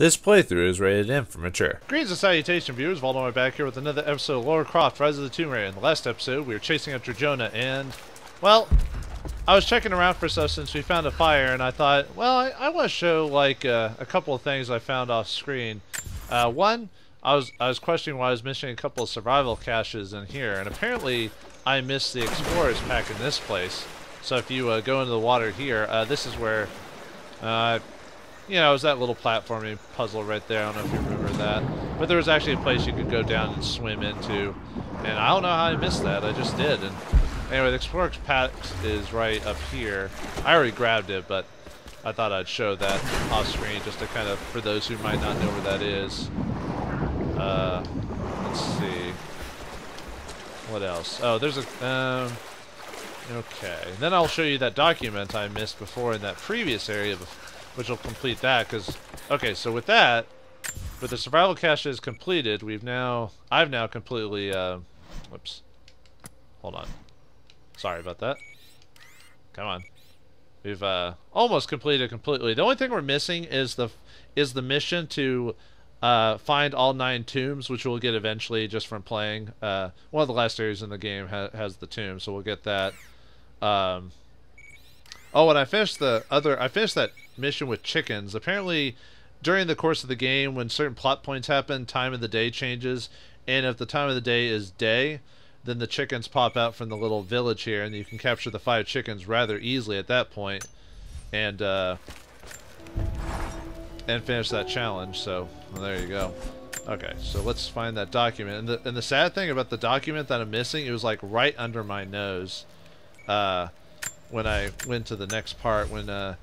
This playthrough is rated M for mature. Greetings and salutation viewers, Vauldemare back here with another episode of Lara Croft, Rise of the Tomb Raider. In the last episode, we were chasing after Jonah, and, well, I was checking around for stuff since we found a fire, and I thought, well, I, I want to show, like, uh, a couple of things I found off screen. Uh, one, I was, I was questioning why I was missing a couple of survival caches in here, and apparently I missed the Explorers pack in this place. So if you uh, go into the water here, uh, this is where uh, you know, it was that little platforming puzzle right there. I don't know if you remember that. But there was actually a place you could go down and swim into. And I don't know how I missed that. I just did. And anyway, the Explorer's Pack is right up here. I already grabbed it, but I thought I'd show that off screen just to kind of, for those who might not know where that is. Uh, let's see. What else? Oh, there's a, um, okay. Then I'll show you that document I missed before in that previous area before which will complete that, because, okay, so with that, with the survival cache is completed, we've now, I've now completely, uh, whoops, hold on, sorry about that, come on, we've, uh, almost completed completely, the only thing we're missing is the, is the mission to, uh, find all nine tombs, which we'll get eventually just from playing, uh, one of the last areas in the game ha has the tomb, so we'll get that, um, Oh, and I finished the other. I finished that mission with chickens. Apparently, during the course of the game, when certain plot points happen, time of the day changes, and if the time of the day is day, then the chickens pop out from the little village here, and you can capture the five chickens rather easily at that point, and uh, and finish that challenge. So well, there you go. Okay, so let's find that document. And the and the sad thing about the document that I'm missing, it was like right under my nose. Uh, when I went to the next part when uh,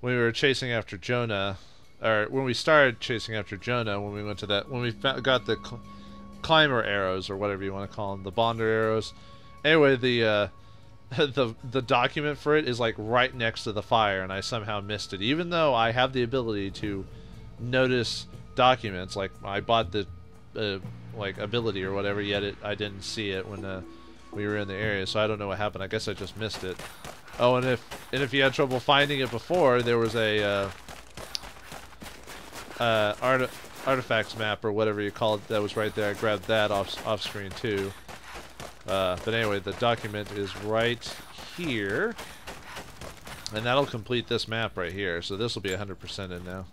when we were chasing after Jonah, or when we started chasing after Jonah, when we went to that, when we got the cl climber arrows or whatever you want to call them, the bonder arrows. Anyway, the uh, the the document for it is like right next to the fire, and I somehow missed it, even though I have the ability to notice documents. Like I bought the uh, like ability or whatever, yet it I didn't see it when. Uh, we were in the area, so I don't know what happened. I guess I just missed it. Oh, and if and if you had trouble finding it before, there was a uh, uh, art artifacts map or whatever you call it that was right there. I grabbed that off off screen too. Uh, but anyway, the document is right here, and that'll complete this map right here. So this will be 100% in now.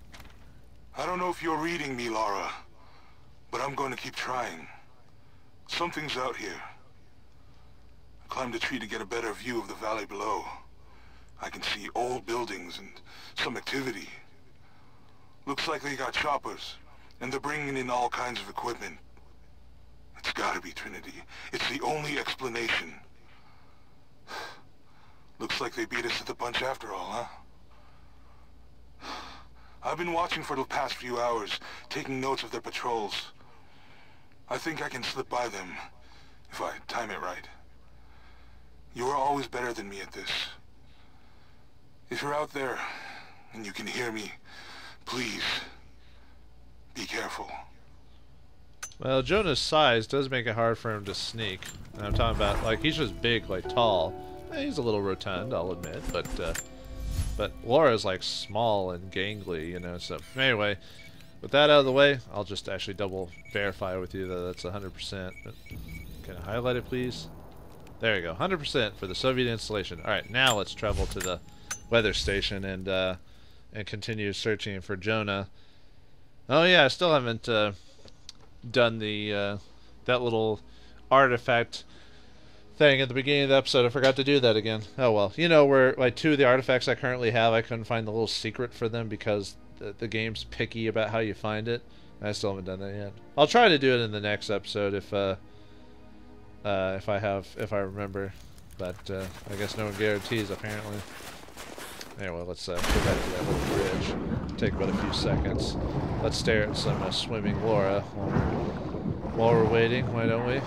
I don't know if you're reading me, Lara, but I'm going to keep trying. Something's out here. Climbed a tree to get a better view of the valley below. I can see old buildings and some activity. Looks like they got choppers, and they're bringing in all kinds of equipment. It's gotta be Trinity. It's the only explanation. Looks like they beat us to the punch after all, huh? I've been watching for the past few hours, taking notes of their patrols. I think I can slip by them, if I time it right. You are always better than me at this. If you're out there and you can hear me, please, be careful. Well, Jonah's size does make it hard for him to sneak. And I'm talking about, like, he's just big, like, tall. Eh, he's a little rotund, I'll admit, but, uh, but Lara's, like, small and gangly, you know, so, anyway, with that out of the way, I'll just actually double verify with you that that's 100%. Can I highlight it, please? There you go, 100% for the Soviet installation. All right, now let's travel to the weather station and uh, and continue searching for Jonah. Oh yeah, I still haven't uh, done the uh, that little artifact thing at the beginning of the episode. I forgot to do that again. Oh well, you know where like two of the artifacts I currently have, I couldn't find the little secret for them because the, the game's picky about how you find it. I still haven't done that yet. I'll try to do it in the next episode if uh, uh, if I have, if I remember. But uh, I guess no one guarantees, apparently. Anyway, let's uh, go back to that little bridge. Take about a few seconds. Let's stare at some uh, swimming Laura while we're, while we're waiting, why don't we?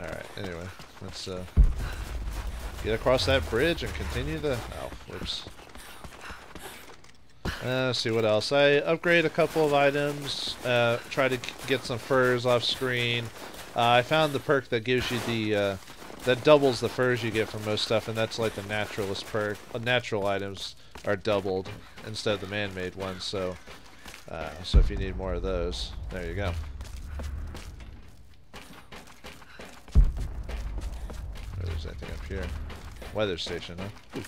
Alright, anyway, let's uh, get across that bridge and continue the... Oh, whoops. Uh, see what else. I upgrade a couple of items, uh, try to get some furs off screen. Uh, I found the perk that gives you the uh, that doubles the furs you get from most stuff, and that's like the naturalist perk. Uh, natural items are doubled instead of the man-made ones. So, uh, so if you need more of those, there you go. There's anything up here. Weather station, huh? Ooh,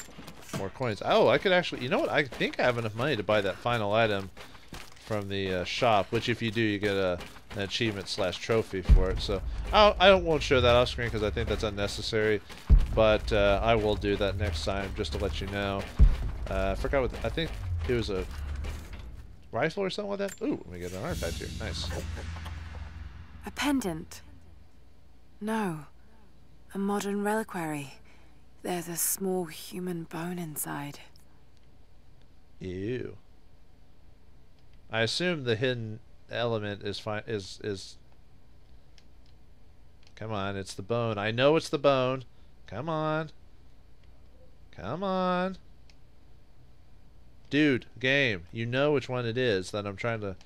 more coins. Oh, I could actually. You know what? I think I have enough money to buy that final item from the uh, shop. Which, if you do, you get a an achievement slash trophy for it. So I'll, I won't show that off screen because I think that's unnecessary. But uh, I will do that next time just to let you know. Uh, I forgot what the, I think it was a rifle or something like that. Ooh, let me get an artifact here. Nice. A pendant. No. A modern reliquary. There's a small human bone inside. Ew. I assume the hidden element is fine is is Come on, it's the bone. I know it's the bone. Come on. Come on. Dude, game. You know which one it is that I'm trying to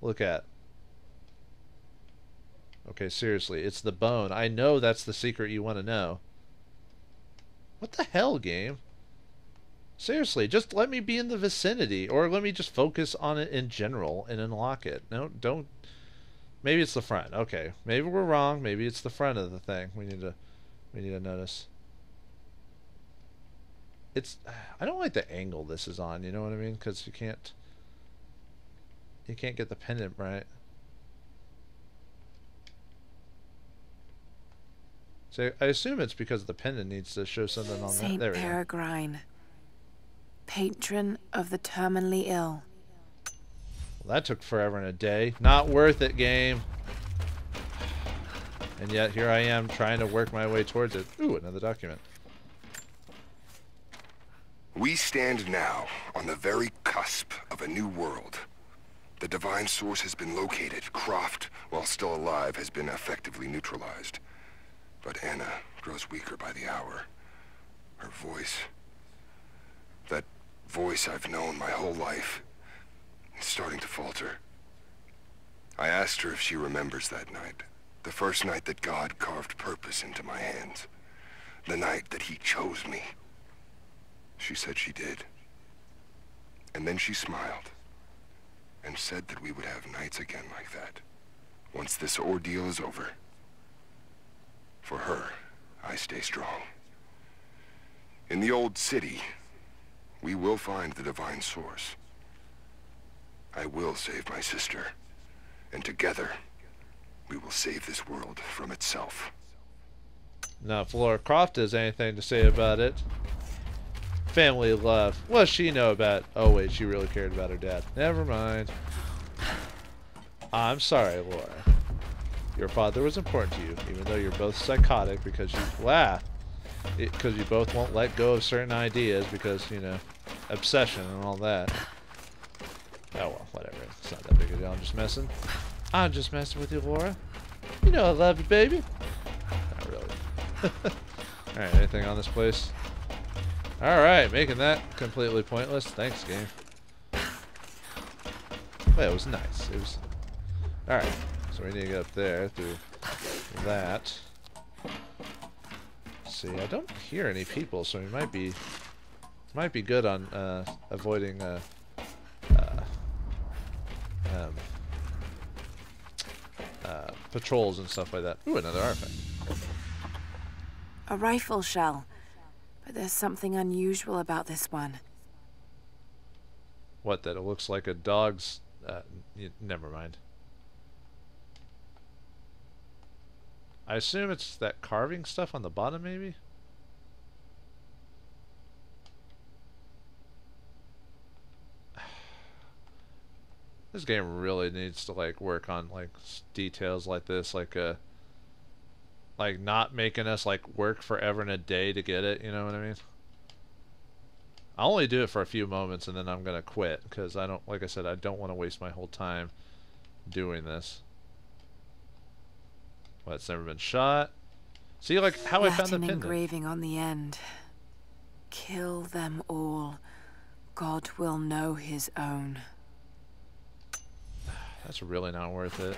look at. Okay, seriously. It's the bone. I know that's the secret you want to know. What the hell, game? Seriously, just let me be in the vicinity, or let me just focus on it in general and unlock it. No, don't. Maybe it's the front. Okay, maybe we're wrong. Maybe it's the front of the thing. We need to, we need to notice. It's. I don't like the angle this is on. You know what I mean? Because you can't. You can't get the pendant right. So I assume it's because the pendant needs to show something on Saint that. There. Peregrine, patron of the terminally ill. Well, that took forever and a day. Not worth it, game. And yet here I am trying to work my way towards it. Ooh, another document. We stand now on the very cusp of a new world. The divine source has been located. Croft, while still alive, has been effectively neutralized. But Anna grows weaker by the hour. Her voice, that voice I've known my whole life, is starting to falter. I asked her if she remembers that night. The first night that God carved purpose into my hands. The night that he chose me. She said she did. And then she smiled and said that we would have nights again like that once this ordeal is over. For her, I stay strong. In the old city, we will find the divine source. I will save my sister, and together, we will save this world from itself. Now, if Laura Croft has anything to say about it, family love. What does she know about? Oh wait, she really cared about her dad. Never mind. I'm sorry, Laura. Your father was important to you, even though you're both psychotic because you laugh. Because you both won't let go of certain ideas because, you know, obsession and all that. Oh well, whatever. It's not that big a deal. I'm just messing. I'm just messing with you, Laura. You know I love you, baby. Not really. Alright, anything on this place? Alright, making that completely pointless. Thanks, game. Well, it was nice. It was... Alright, so we need to get up there through that. See, I don't hear any people, so we might be... Might be good on uh, avoiding uh, uh, um, uh, patrols and stuff like that. Ooh, another artifact. A rifle shell. But there's something unusual about this one. What, that it looks like a dog's... Uh, never mind. I assume it's that carving stuff on the bottom, maybe? This game really needs to like work on like details like this, like uh, like not making us like work forever and a day to get it. You know what I mean? I'll only do it for a few moments and then I'm gonna quit because I don't, like I said, I don't want to waste my whole time doing this. What? It's never been shot. See, like how I found the Latin pendant. engraving on the end. Kill them all. God will know his own. That's really not worth it.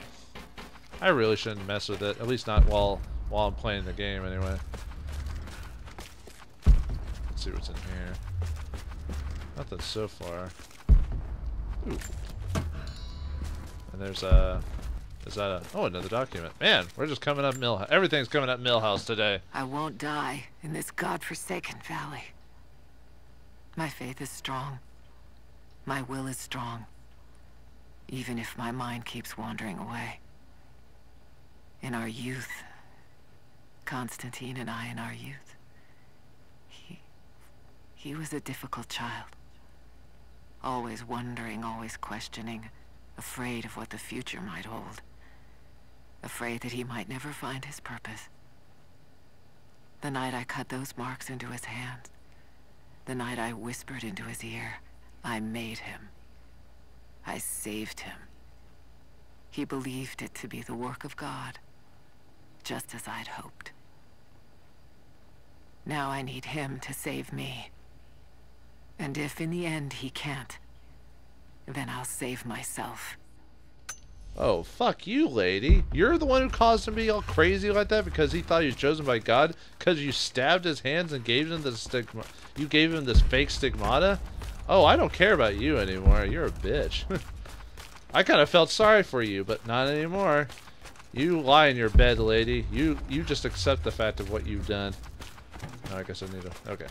I really shouldn't mess with it. At least not while while I'm playing the game anyway. Let's see what's in here. Nothing so far. Ooh. And there's a... Is that a... Oh, another document. Man, we're just coming up Milhouse. Everything's coming up Milhouse today. I won't die in this godforsaken valley. My faith is strong. My will is strong. Even if my mind keeps wandering away. In our youth, Constantine and I in our youth, he... he was a difficult child. Always wondering, always questioning, afraid of what the future might hold. Afraid that he might never find his purpose. The night I cut those marks into his hands, the night I whispered into his ear, I made him. I saved him. He believed it to be the work of God, just as I'd hoped. Now I need him to save me. And if in the end he can't, then I'll save myself. Oh, fuck you, lady. You're the one who caused him to be all crazy like that because he thought he was chosen by God? Because you stabbed his hands and gave him the stigma. You gave him this fake stigmata? Oh, I don't care about you anymore. You're a bitch. I kind of felt sorry for you, but not anymore. You lie in your bed, lady. You you just accept the fact of what you've done. Oh, I guess I need to... Okay.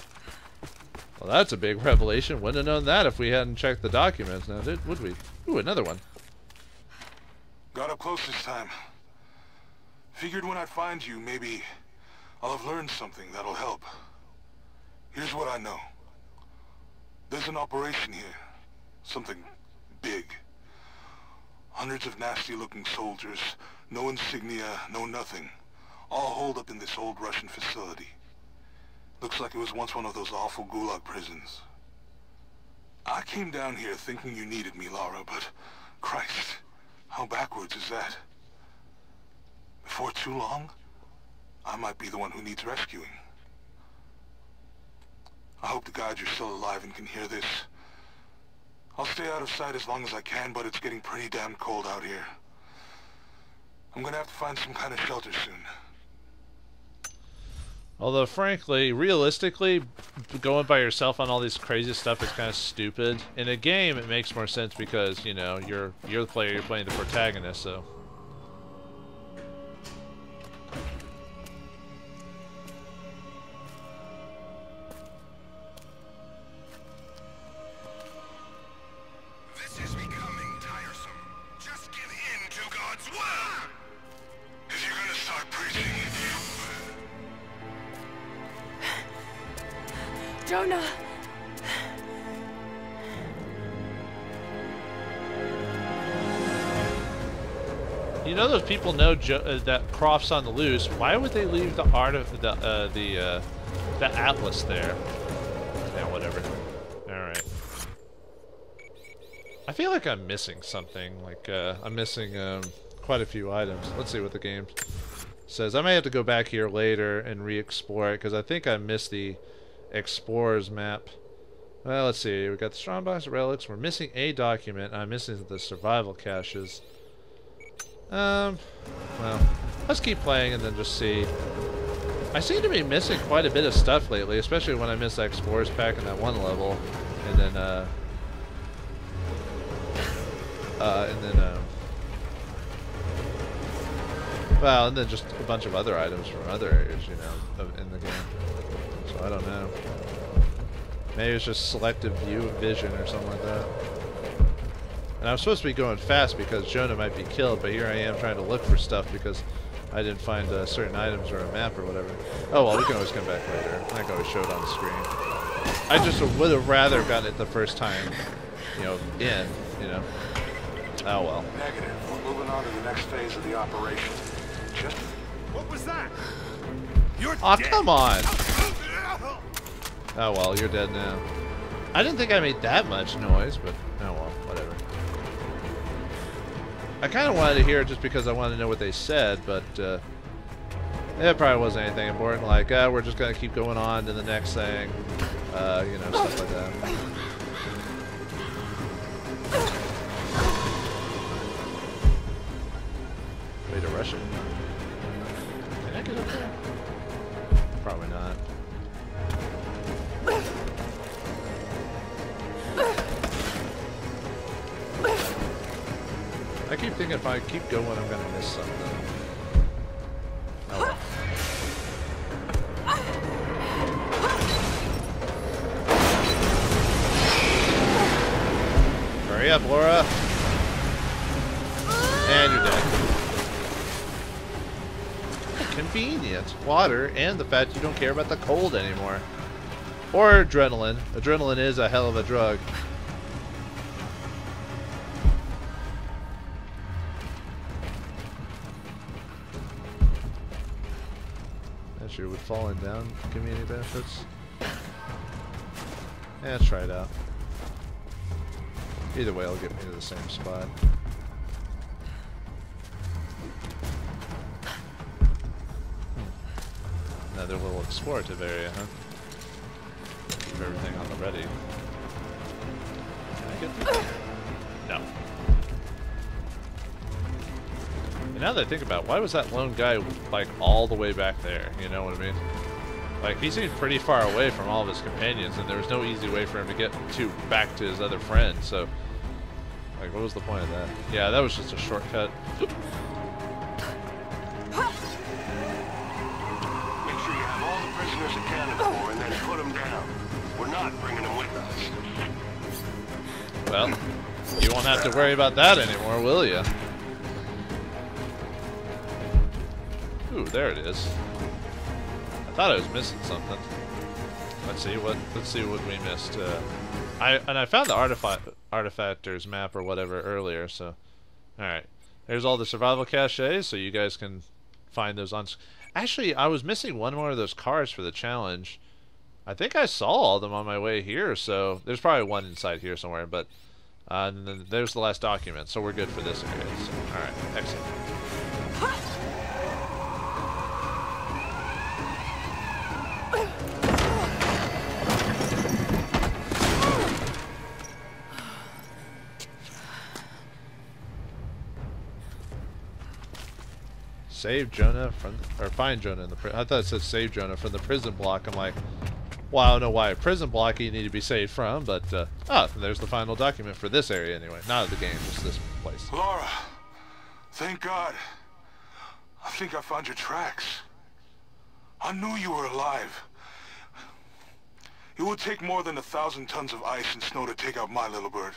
Well, that's a big revelation. Wouldn't have known that if we hadn't checked the documents now, did, would we? Ooh, another one. Got up close this time. Figured when I find you, maybe I'll have learned something that'll help. Here's what I know. There's an operation here. Something big. Hundreds of nasty-looking soldiers. No insignia, no nothing. All holed up in this old Russian facility. Looks like it was once one of those awful gulag prisons. I came down here thinking you needed me, Lara, but... Christ, how backwards is that? Before too long, I might be the one who needs rescuing. I hope the guides are still alive and can hear this. I'll stay out of sight as long as I can, but it's getting pretty damn cold out here. I'm gonna have to find some kind of shelter soon. Although, frankly, realistically, going by yourself on all these crazy stuff is kind of stupid. In a game, it makes more sense because, you know, you're you're the player, you're playing the protagonist, so... You know those people know jo uh, that Croft's on the loose. Why would they leave the art of the uh, the uh, the atlas there? Yeah, whatever. All right. I feel like I'm missing something. Like uh, I'm missing um, quite a few items. Let's see what the game says. I may have to go back here later and re-explore it because I think I missed the explorers map. Well, let's see. We've got the strongbox relics. We're missing a document. I'm missing the survival caches. Um, well, let's keep playing and then just see. I seem to be missing quite a bit of stuff lately, especially when I miss Explorers pack in that one level, and then, uh, uh, and then, um, well, and then just a bunch of other items from other areas, you know, of, in the game. So I don't know. Maybe it's just selective view of vision or something like that. And I'm supposed to be going fast because Jonah might be killed, but here I am trying to look for stuff because I didn't find uh, certain items or a map or whatever. Oh well, we can always come back later. I can always show it on the screen. I just would have rather gotten it the first time, you know, in, you know. Oh well. negative. We're moving on to the next phase of the operation. Just What was that? You're Aw, dead. come on! Oh well, you're dead now. I didn't think I made that much noise, but oh well, whatever. I kind of wanted to hear it just because I wanted to know what they said, but uh, it probably wasn't anything important. Like, uh, we're just gonna keep going on to the next thing, uh, you know, stuff like that. Way to rush it. Can I get up there? Probably not. If I keep going, I'm gonna miss something. Oh. Hurry up, Laura. And you're dead. Convenient. Water and the fact you don't care about the cold anymore. Or adrenaline. Adrenaline is a hell of a drug. Sure would falling down give me any benefits. Yeah, try it out. Either way, it'll get me to the same spot. Hmm. Another little explorative area, huh? Keep everything on the ready. Can I get through And now that I think about it, why was that lone guy, like, all the way back there? You know what I mean? Like, he seemed pretty far away from all of his companions, and there was no easy way for him to get to back to his other friend, so... Like, what was the point of that? Yeah, that was just a shortcut. Make sure you have all the prisoners accounted for and then put them down. We're not bringing them with us. Well, you won't have to worry about that anymore, will you? Ooh, there it is. I thought I was missing something. Let's see what let's see what we missed. Uh, I and I found the artifact artifactors map or whatever earlier. So, all right, there's all the survival caches, so you guys can find those on. Actually, I was missing one more of those cars for the challenge. I think I saw all of them on my way here, so there's probably one inside here somewhere. But uh, there's the last document, so we're good for this area. So, all right, excellent. Save Jonah from, or find Jonah in the prison. I thought it said save Jonah from the prison block. I'm like, well, I don't know why a prison block you need to be saved from, but, uh, oh, there's the final document for this area anyway. Not of the game, just this place. Laura, thank God. I think I found your tracks. I knew you were alive. It would take more than a thousand tons of ice and snow to take out my little bird.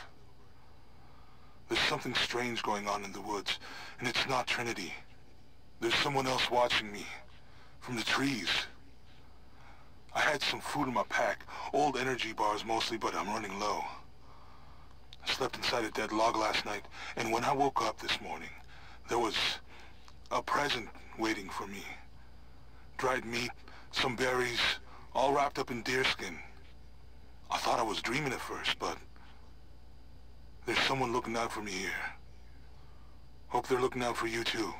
There's something strange going on in the woods, and it's not Trinity. There's someone else watching me. From the trees. I had some food in my pack. Old energy bars mostly, but I'm running low. I slept inside a dead log last night, and when I woke up this morning, there was a present waiting for me. Dried meat, some berries, all wrapped up in deerskin. I thought I was dreaming at first, but there's someone looking out for me here. Hope they're looking out for you too.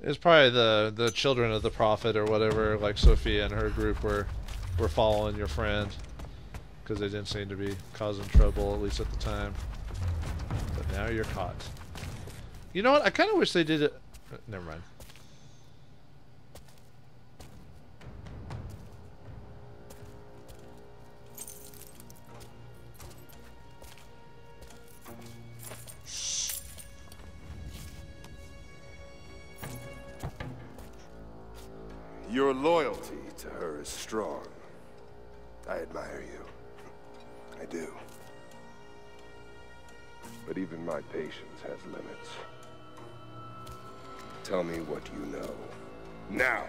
It's probably the the children of the prophet or whatever, like Sofia and her group were were following your friend because they didn't seem to be causing trouble at least at the time. But now you're caught. You know what? I kind of wish they did it. Never mind. Your loyalty to her is strong. I admire you. I do. But even my patience has limits. Tell me what you know. Now!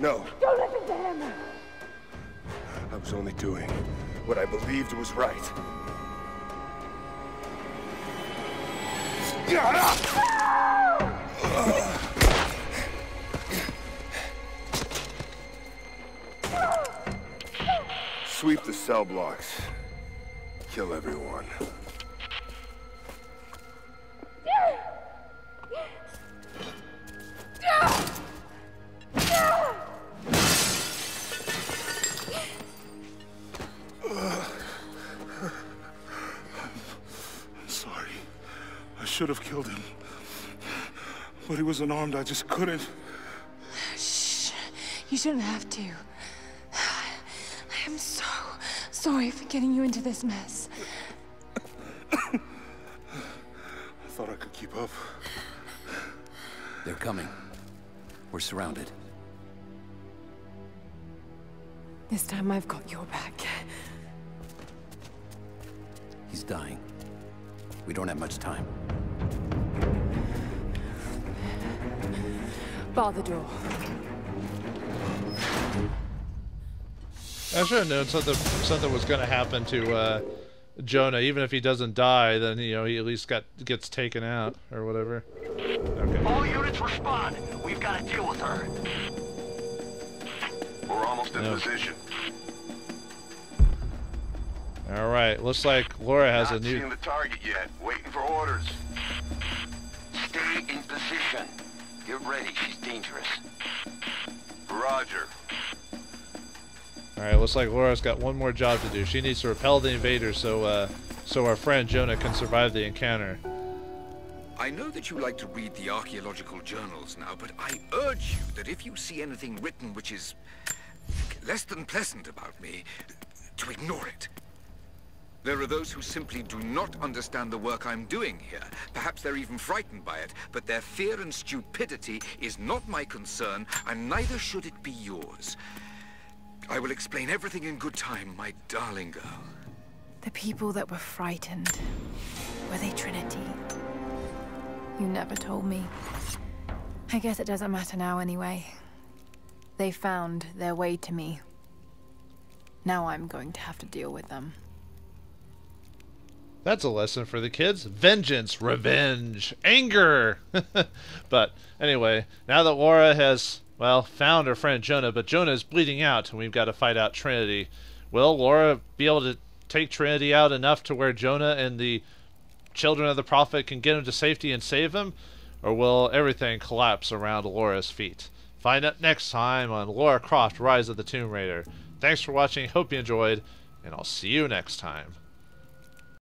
No. Don't listen to him! I was only doing what I believed was right. Sweep the cell blocks. Kill everyone. Was unarmed, I just couldn't. Shh. You shouldn't have to. I am so sorry for getting you into this mess. I thought I could keep up. They're coming. We're surrounded. This time I've got your back. He's dying. We don't have much time. Bar the door. I should have known something something was going to happen to uh, Jonah. Even if he doesn't die, then you know he at least got gets taken out or whatever. Okay. All units respond. We've got to deal with her. We're almost in No. position. All right. Looks like Laura has Not a new. seeing the target yet. Waiting for orders. Stay in position. Get ready. She's dangerous. Roger. All right. Looks like Laura's got one more job to do. She needs to repel the invaders so uh, so our friend Jonah can survive the encounter. I know that you like to read the archaeological journals now, but I urge you that if you see anything written which is less than pleasant about me, to ignore it. There are those who simply do not understand the work I'm doing here. Perhaps they're even frightened by it, but their fear and stupidity is not my concern, and neither should it be yours. I will explain everything in good time, my darling girl. The people that were frightened. Were they Trinity? You never told me. I guess it doesn't matter now anyway. They found their way to me. Now I'm going to have to deal with them. That's a lesson for the kids. Vengeance, revenge, anger. but anyway, now that Laura has, well, found her friend Jonah, but Jonah is bleeding out and we've got to fight out Trinity. Will Laura be able to take Trinity out enough to where Jonah and the children of the prophet can get him to safety and save him? Or will everything collapse around Laura's feet? Find out next time on Laura Croft Rise of the Tomb Raider. Thanks for watching, hope you enjoyed, and I'll see you next time.